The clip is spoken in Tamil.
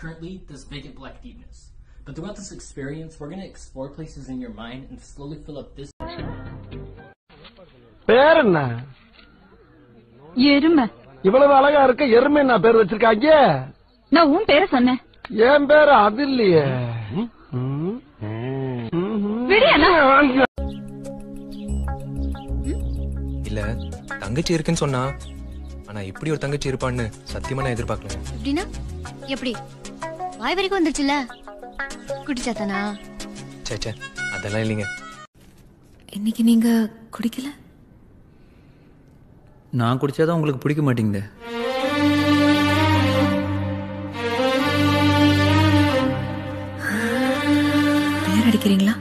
Currently, this vacant black deepness. But throughout this experience, we're going to explore places in your mind and slowly fill up this. பேர் என்ன எருமை. இவ்வளவு அழகா இருக்க எருமை என்ன பேர் வச்சிருக்காங்க? நான் உன் பேரை சொன்னேன். என் பேர் அது இல்லையே. விடு அண்ணா. இல்ல தங்கச்சி இருக்குன்னு சொன்னா ஆனா இப்படி ஒரு தங்கச்சி இருப்பான்னு சத்தியமா நான் எதிர்பார்க்கல. எப்படின்னா? எப்படி? வாய் வரைக்கும் வந்துருச்சுல குடிச்சாத்தானா? சே சே அதெல்லாம் இல்லைங்க. இன்னைக்கு நீங்க குடிக்கல? நான் குடிச்சாதான் உங்களுக்கு பிடிக்க மாட்டேங்குது. பேர் அடிக்கிறீங்களா